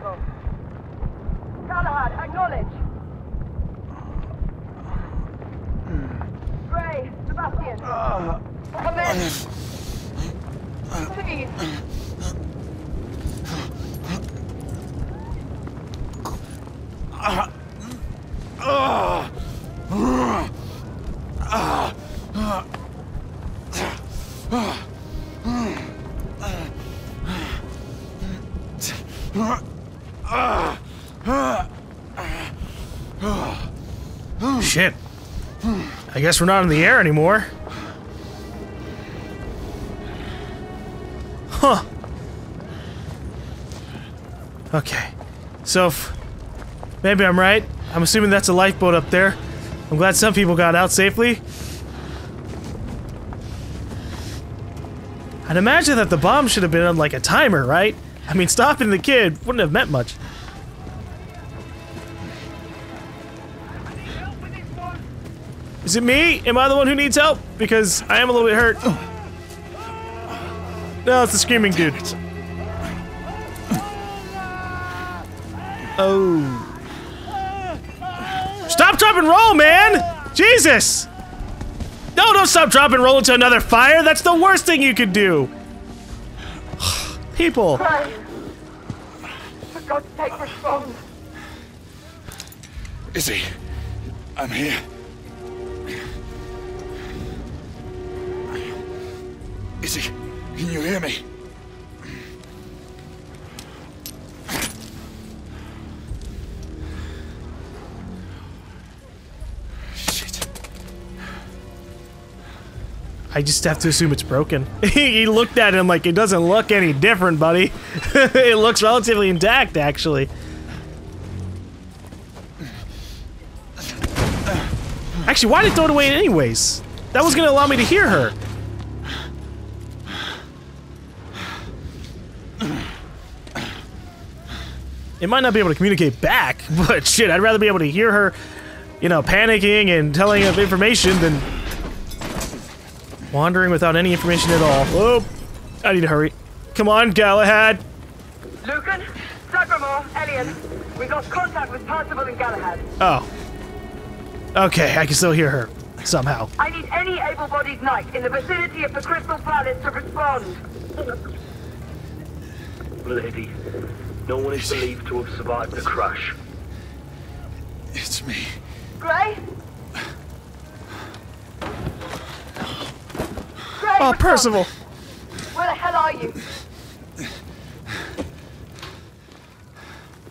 possible. Galahad, acknowledge. Hmm. Gray, Sebastian. Ah. Come in. Guess we're not in the air anymore. Huh. Okay. So, maybe I'm right. I'm assuming that's a lifeboat up there. I'm glad some people got out safely. I'd imagine that the bomb should have been on like a timer, right? I mean, stopping the kid wouldn't have meant much. Is it me? Am I the one who needs help? Because I am a little bit hurt. No, it's the screaming dude. Oh. Stop, drop, and roll, man! Jesus! No, don't stop, drop, and roll into another fire. That's the worst thing you could do. People. Gray. For God's sake, respond. Izzy, I'm here. Izzy, can you hear me? Shit. I just have to assume it's broken. he looked at him like it doesn't look any different, buddy. it looks relatively intact, actually. Actually, why did it throw it away anyways? That was gonna allow me to hear her. Might not be able to communicate back, but shit, I'd rather be able to hear her, you know, panicking and telling of information than wandering without any information at all. Oh, I need to hurry. Come on, Galahad. Lucan, Sagramore, Elian. We got contact with Perceval and Galahad. Oh. Okay, I can still hear her somehow. I need any able-bodied knight in the vicinity of the Crystal Palace to respond. Lady, no one is believed to have survived the crash. It's me. Gray? Gray, Oh, respond. Perceval. Where the hell are you?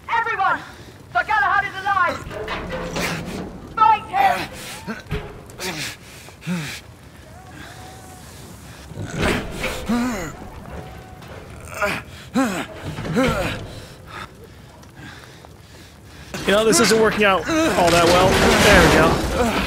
Everyone! Sir Galahad is alive! Fight him! You know, this isn't working out all that well. There we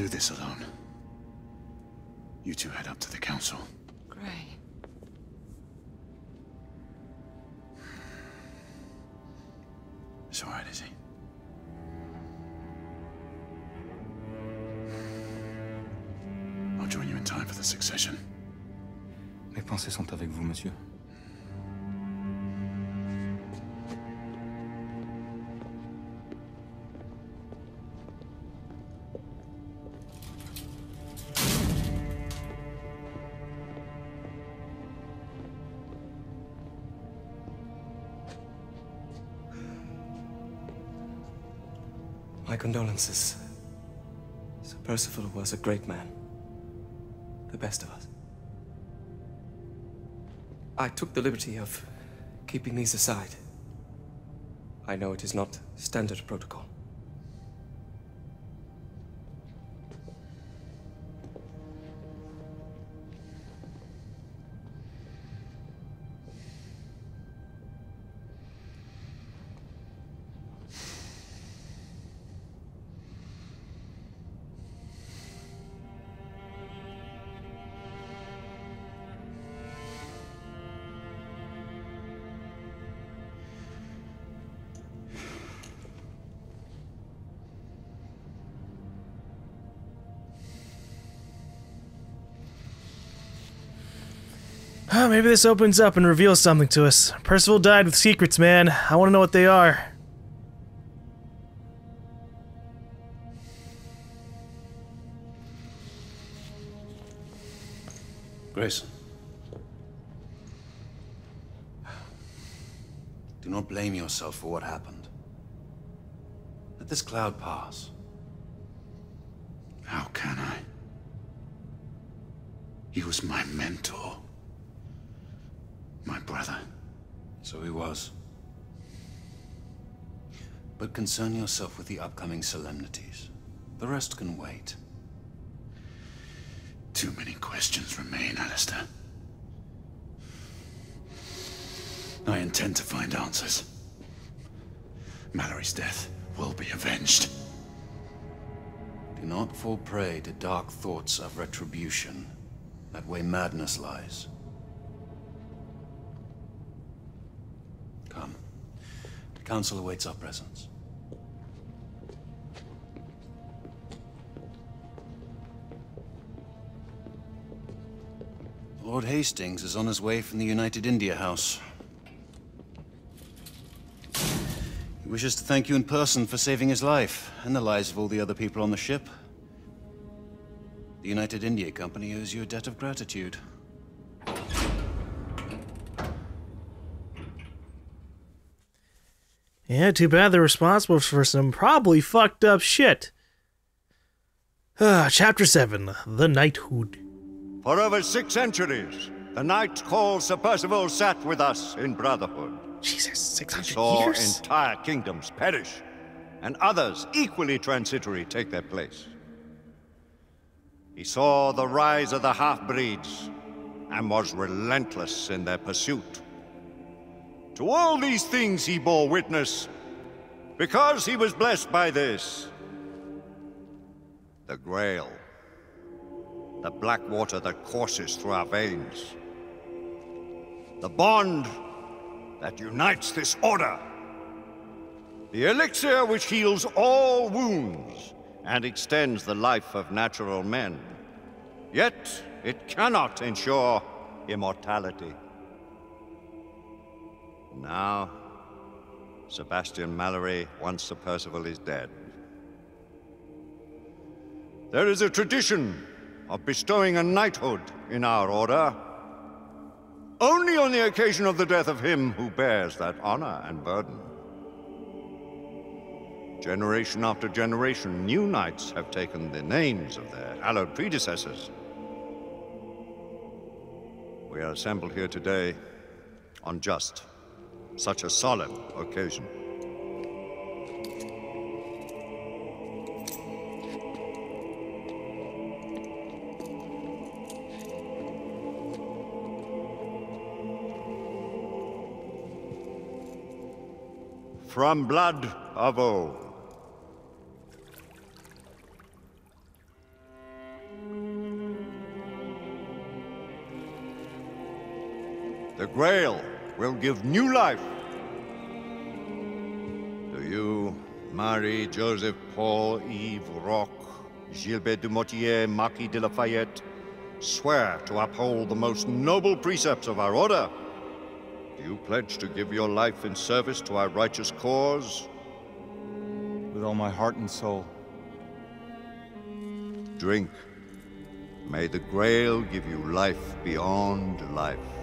do this alone. You two head up to the council. Gray. It's all right, Izzy. I'll join you in time for the succession. Mes pensées sont avec vous, monsieur. My condolences. Sir Perceval was a great man. The best of us. I took the liberty of keeping these aside. I know it is not standard protocol. Oh, maybe this opens up and reveals something to us. Perceval died with secrets, man. I want to know what they are. Grayson. Do not blame yourself for what happened. Let this cloud pass. How can I? He was my mentor. My brother. So he was. But concern yourself with the upcoming solemnities. The rest can wait. Too many questions remain, Alastair. I intend to find answers. Malory's death will be avenged. Do not fall prey to dark thoughts of retribution. That way madness lies. Come. The Council awaits our presence. Lord Hastings is on his way from the United India House. He wishes to thank you in person for saving his life, and the lives of all the other people on the ship. The United India Company owes you a debt of gratitude. Yeah, too bad they're responsible for some probably fucked up shit. Ah, chapter 7 The Knighthood. For over six centuries, the knight called Sir Perceval sat with us in brotherhood. Jesus, 600 he Saw years? entire kingdoms perish, and others equally transitory take their place. He saw the rise of the half-breeds, and was relentless in their pursuit. To all these things he bore witness, because he was blessed by this. The Grail. The black water that courses through our veins. The bond that unites this order. The elixir which heals all wounds and extends the life of natural men. Yet it cannot ensure immortality. Now, Sebastian Malory, once Sir Perceval, is dead. There is a tradition of bestowing a knighthood in our order, only on the occasion of the death of him who bears that honor and burden. Generation after generation, new knights have taken the names of their hallowed predecessors. We are assembled here today on just such a solemn occasion. From blood of old. The Grail will give new life to you, Marie Joseph Paul Yves Roch, Gilbert de Motier, Marquis de Lafayette, swear to uphold the most noble precepts of our order. Do you pledge to give your life in service to our righteous cause? With all my heart and soul. Drink. May the Grail give you life beyond life.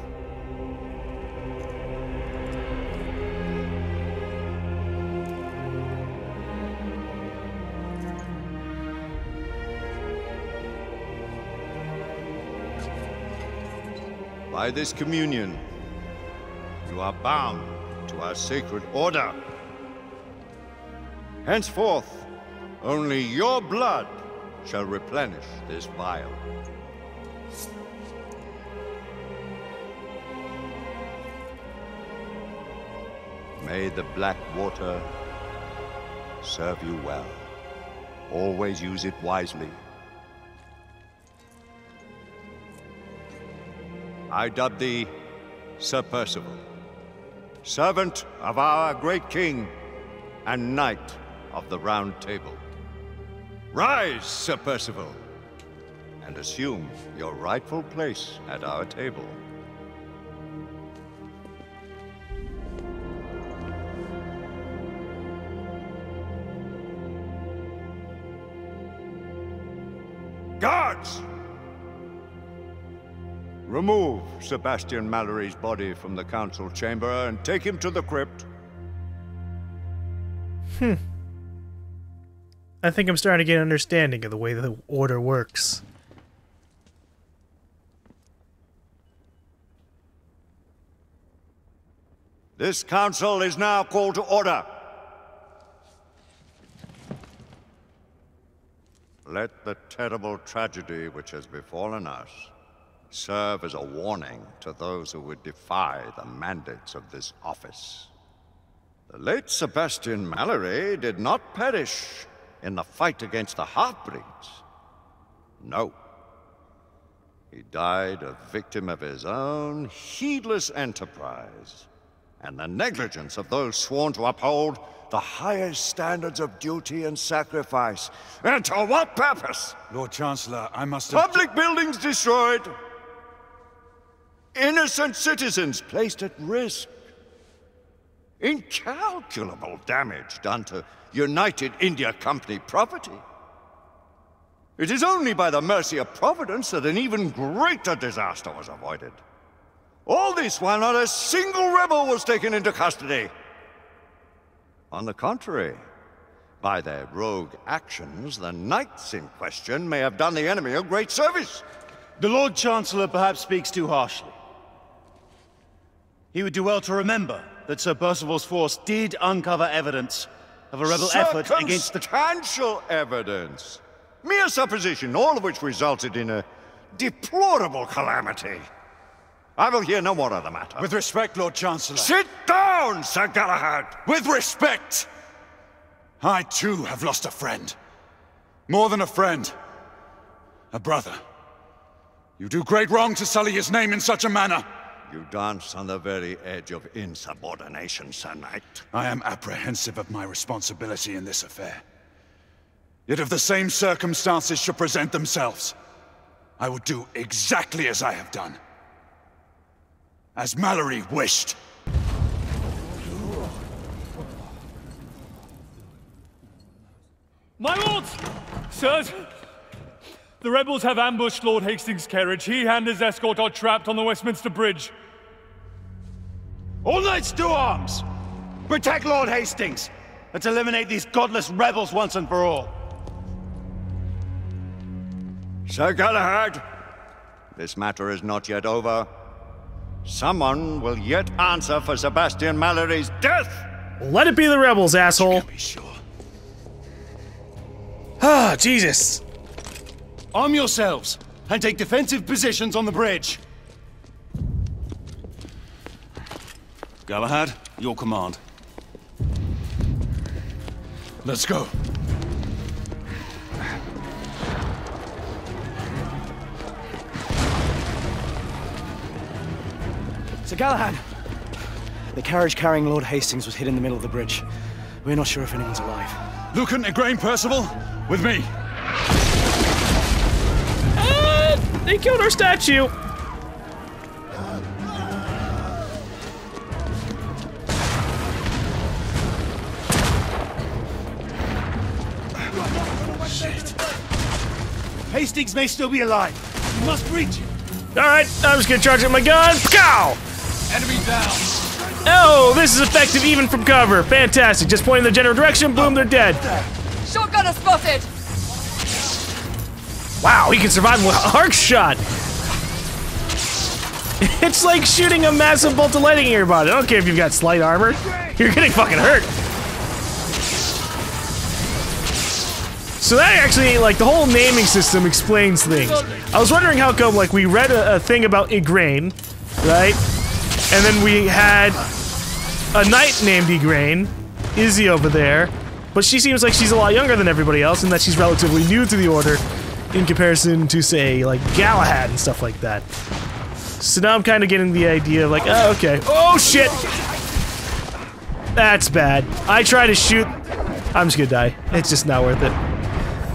By this communion, you are bound to our sacred order. Henceforth, only your blood shall replenish this vial. May the black water serve you well. Always use it wisely. I dub thee Sir Perceval, servant of our great king and knight of the Round Table. Rise, Sir Perceval, and assume your rightful place at our table. Remove Sebastian Malory's body from the council chamber and take him to the crypt. Hmm. I think I'm starting to get an understanding of the way the order works. This council is now called to order. Let the terrible tragedy which has befallen us serve as a warning to those who would defy the mandates of this office. The late Sebastian Malory did not perish in the fight against the half-breeds. No. He died a victim of his own heedless enterprise and the negligence of those sworn to uphold the highest standards of duty and sacrifice. And to what purpose? Lord Chancellor, I must have... Public buildings destroyed. Innocent citizens placed at risk. Incalculable damage done to United India Company property. It is only by the mercy of Providence that an even greater disaster was avoided. All this while not a single rebel was taken into custody. On the contrary, by their rogue actions, the knights in question may have done the enemy a great service. The Lord Chancellor perhaps speaks too harshly. He would do well to remember that Sir Perceval's force did uncover evidence of a rebel effort against the... Circumstantial evidence. Mere supposition, all of which resulted in a deplorable calamity. I will hear no more of the matter. With respect, Lord Chancellor. Sit down, Sir Galahad! With respect! I too have lost a friend. More than a friend. A brother. You do great wrong to sully his name in such a manner. You dance on the very edge of insubordination, Sir Knight. I am apprehensive of my responsibility in this affair. Yet if the same circumstances should present themselves, I would do exactly as I have done. As Malory wished. My lords! Sirs! The rebels have ambushed Lord Hastings' carriage. He and his escort are trapped on the Westminster Bridge. All knights to arms! Protect Lord Hastings! Let's eliminate these godless rebels once and for all. Sir Galahad, this matter is not yet over. Someone will yet answer for Sebastian Malory's death! Let it be the rebels, asshole. Be sure. Ah, Jesus. Arm yourselves and take defensive positions on the bridge. Galahad, your command. Let's go. Sir Galahad! The carriage carrying Lord Hastings was hid in the middle of the bridge. We're not sure if anyone's alive. Lucan, Igraine, Perceval, with me. They killed our statue. Shit. Hastings may still be alive. You must reach him. All right, I'm just gonna charge up my gun. Pow! Enemy down. Oh, this is effective even from cover. Fantastic. Just point in the general direction. Boom, they're dead. Shotgunner spotted! Wow, he can survive with arc shot. It's like shooting a massive bolt of lightning in your body. I don't care if you've got slight armor. You're getting fucking hurt. So that actually, like, the whole naming system explains things. I was wondering how come, like, we read a, a thing about Igraine, right? And then we had a knight named Igraine, Izzy over there, but she seems like she's a lot younger than everybody else and that she's relatively new to the Order in comparison to, say, like, Galahad and stuff like that. So now I'm kind of getting the idea of, like, oh, okay. Oh, shit! That's bad. I try to shoot... I'm just gonna die. It's just not worth it.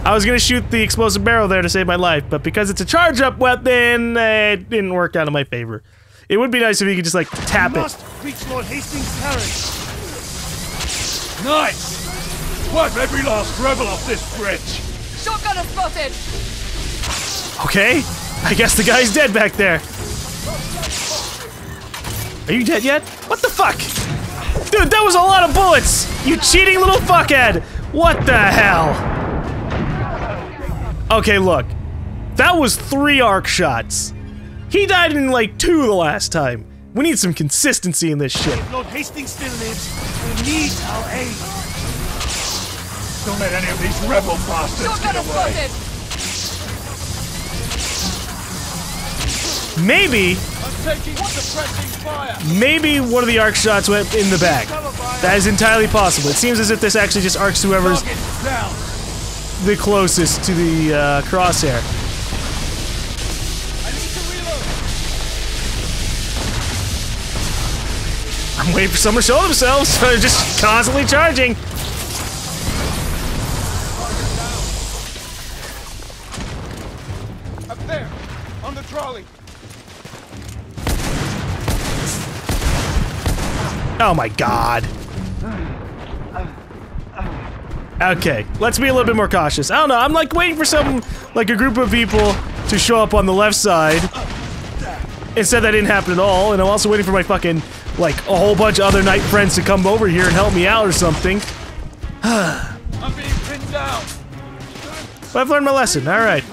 I was gonna shoot the explosive barrel there to save my life, but because it's a charge-up weapon, it didn't work out in my favor. It would be nice if you could just, like, tap we it. must reach Lord Hastings'. Knights! Wipe every last rebel off this bridge! Shotgunner spotted! Okay. I guess the guy's dead back there. Are you dead yet? What the fuck? Dude, that was a lot of bullets! You cheating little fuckhead! What the hell? Okay, look. That was three arc shots. He died in like two the last time. We need some consistency in this shit. Lord Hastings still lives. We need our aid. Don't let any of these rebel bastards get away. Maybe, I'm taking suppressing fire. maybe one of the arc shots went in the back. That is entirely possible. It seems as if this actually just arcs whoever's the closest to the uh, crosshair. I need to reload. I'm waiting for someone to show themselves, so they're just constantly charging. Trolley. Oh my god. Okay, let's be a little bit more cautious. I don't know, I'm like waiting for some, like a group of people to show up on the left side. Instead, that didn't happen at all, and I'm also waiting for my fucking, like, a whole bunch of other knight friends to come over here and help me out or something. I'm being pinned down. But I've learned my lesson, alright.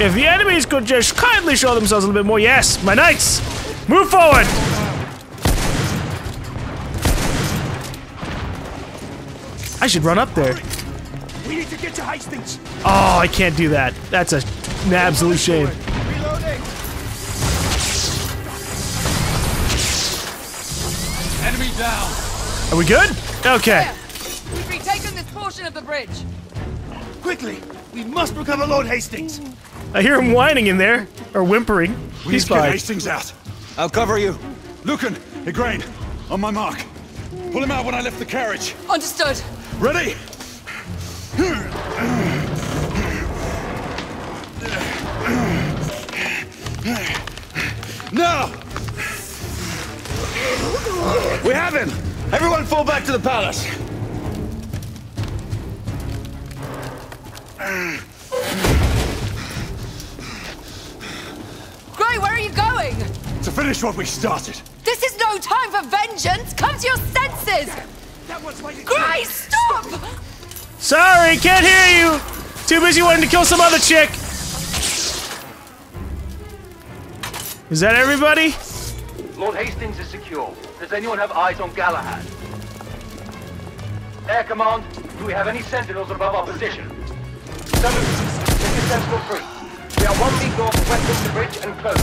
If the enemies could just kindly show themselves a little bit more, yes, my knights! Move forward! I should run up there. We need to get to Hastings. Oh, I can't do that. That's a, an absolute shame. Reloading. Enemy down. Are we good? Okay. We've retaken this portion of the bridge. Quickly, we must recover Lord Hastings. I hear him whining in there, or whimpering. We He's need to get fine. Hastings out. I'll cover you. Lucan, Igraine, on my mark. Pull him out when I lift the carriage. Understood. Ready? Now! We have him. Everyone fall back to the palace. Gray, where are you going? To finish what we started. This is no time for vengeance! Come to your senses! Gray, stop! Sorry, can't hear you! Too busy wanting to kill some other chick! Is that everybody? Lord Hastings is secure. Does anyone have eyes on Galahad? Air Command, do we have any sentinels above our position? This is Sentinel 3. We are one league north of Westminster Bridge and close.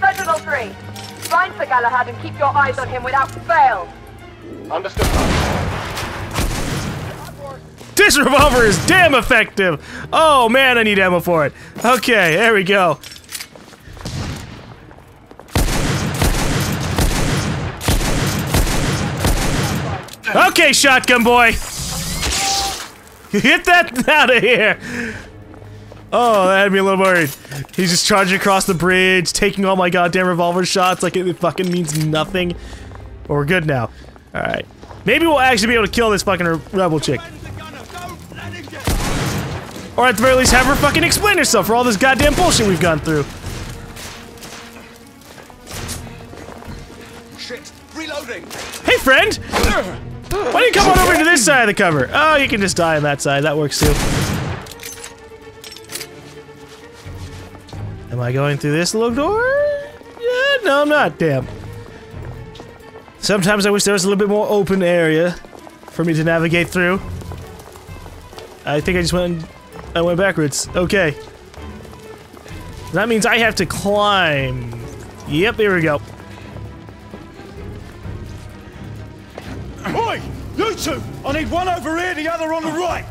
Sentinel 3, find Sir Galahad and keep your eyes on him without fail. Understood. This revolver is damn effective! Oh man, I need ammo for it. Okay, there we go. Okay, shotgun boy! Get that out of here! Oh, that had me a little worried. He's just charging across the bridge, taking all my goddamn revolver shots like it fucking means nothing. But we're good now. Alright. Maybe we'll actually be able to kill this fucking rebel chick. Or at the very least have her fucking explain herself for all this goddamn bullshit we've gone through. Shit. Reloading. Hey, friend! Why don't you come on over to this side of the cover? Oh, you can just die on that side. That works too. Am I going through this little door? Yeah, no, I'm not. Damn. Sometimes I wish there was a little bit more open area for me to navigate through. I think I just went. I went backwards. Okay. That means I have to climb. Yep, here we go. Oi! You two! I need one over here, the other on the right!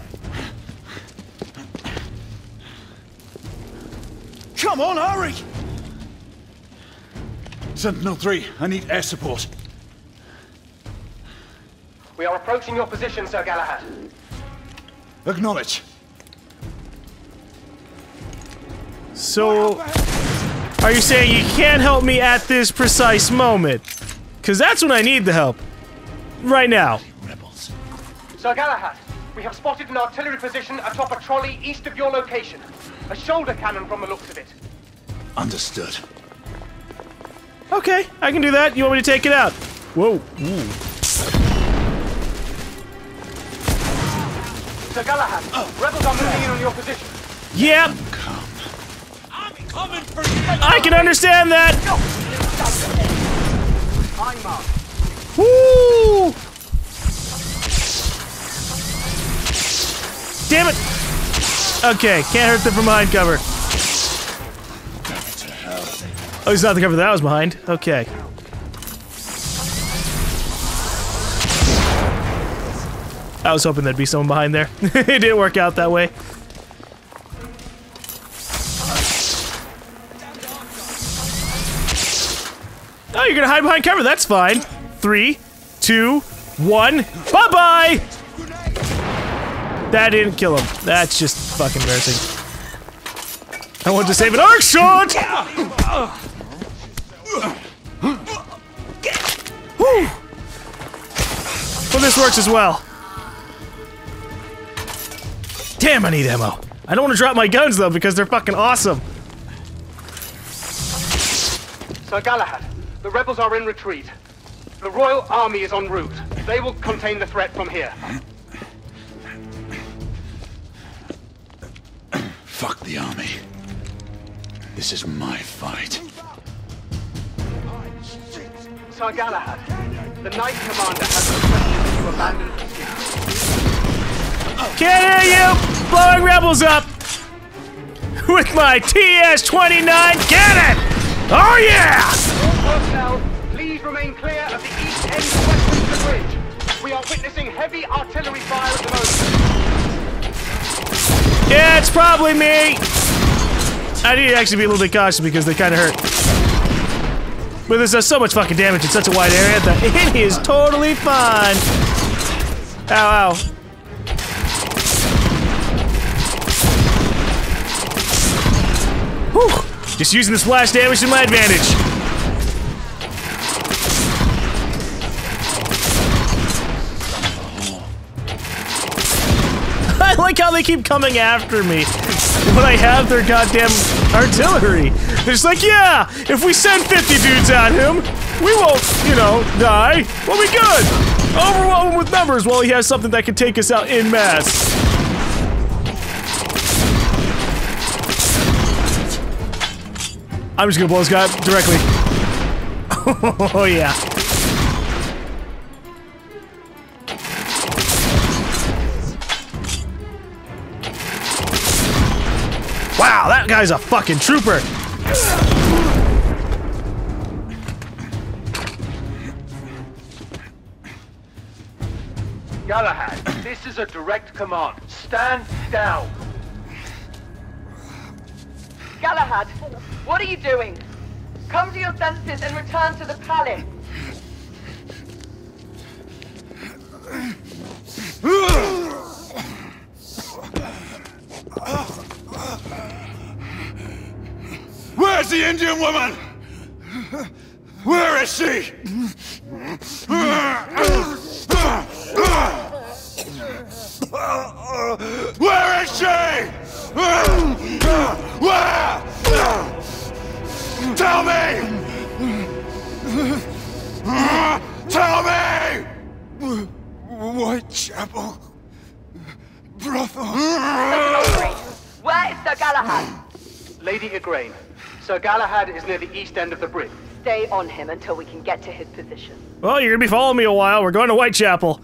Come on, hurry! Sentinel-3, I need air support. We are approaching your position, Sir Galahad. Acknowledge. So, are you saying you can't help me at this precise moment? Because that's when I need the help. Right now. Sir Galahad, we have spotted an artillery position atop a trolley east of your location. A shoulder cannon from the looks of it. Understood. Okay, I can do that. You want me to take it out? Whoa. Ooh. Sir Galahad, rebels are moving in on your position. Yep. I can understand that. Woo! Damn it! Okay, can't hurt them from behind cover. Oh, he's not the cover that I was behind. Okay. I was hoping there'd be someone behind there. it didn't work out that way. Oh, you're gonna hide behind cover. That's fine. Three, two, one. Bye bye. That didn't kill him. That's just fucking embarrassing. I want to save an arc shot. Whew. Well, this works as well. Damn, I need ammo. I don't want to drop my guns though because they're fucking awesome. Sir Galahad, the rebels are in retreat. The Royal Army is en route. They will contain the threat from here. Fuck the army. This is my fight. Sir Galahad, the Knight Commander has requested you abandon pursuit. Can't hear you! Blowing rebels up! With my TS-29 cannon! Oh yeah! Clear of the east end of Westminster Bridge. We are witnessing heavy artillery fire at the moment. Yeah, it's probably me! I need to actually be a little bit cautious because they kind of hurt. But this does uh, so much fucking damage in such a wide area that it is totally fine. Ow, ow. Whew. Just using the splash damage to my advantage. Like how they keep coming after me when I have their goddamn artillery. They're just like, yeah, if we send 50 dudes at him, we won't, you know, die. We'll be good. Overwhelm him with numbers while he has something that can take us out in mass. I'm just gonna blow this guy up directly. oh yeah. Guy's a fucking trooper. Galahad, this is a direct command. Stand down. Galahad, what are you doing? Come to your senses and return to the palace. Where's the Indian woman? Where is she? Where is she? Where? Tell me! Tell me! Whitechapel. Brothel. Where is Sir Galahad? Lady Igraine, Sir Galahad is near the east end of the bridge. Stay on him until we can get to his position. Well, you're gonna be following me a while. We're going to Whitechapel.